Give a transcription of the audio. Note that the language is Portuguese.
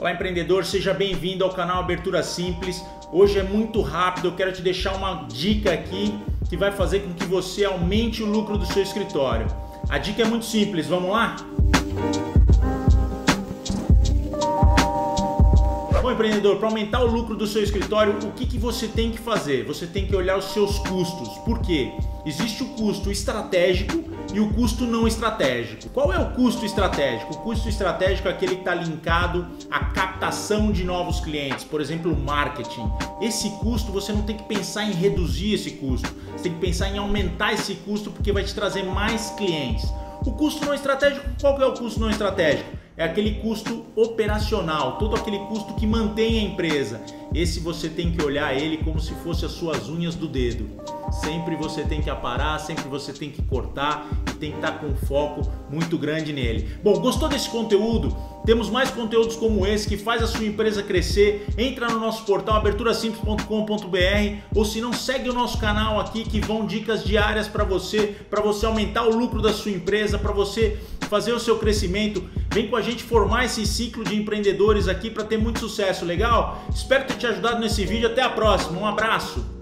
Olá, empreendedor, seja bem-vindo ao canal Abertura Simples. Hoje é muito rápido, eu quero te deixar uma dica aqui que vai fazer com que você aumente o lucro do seu escritório. A dica é muito simples, vamos lá? Empreendedor, para aumentar o lucro do seu escritório, o que, que você tem que fazer? Você tem que olhar os seus custos. Por quê? Existe o custo estratégico e o custo não estratégico. Qual é o custo estratégico? O custo estratégico é aquele que está linkado à captação de novos clientes, por exemplo, marketing. Esse custo você não tem que pensar em reduzir esse custo, você tem que pensar em aumentar esse custo porque vai te trazer mais clientes. O custo não estratégico, qual é o custo não estratégico? É aquele custo operacional, todo aquele custo que mantém a empresa. Esse você tem que olhar ele como se fosse as suas unhas do dedo. Sempre você tem que aparar, sempre você tem que cortar e tem que estar com foco muito grande nele. Bom, gostou desse conteúdo? Temos mais conteúdos como esse que faz a sua empresa crescer. Entra no nosso portal aberturasimples.com.br ou se não segue o nosso canal aqui que vão dicas diárias para você, para você aumentar o lucro da sua empresa, para você fazer o seu crescimento. Vem com a gente formar esse ciclo de empreendedores aqui para ter muito sucesso, legal? Espero ter te ajudado nesse vídeo. Até a próxima. Um abraço.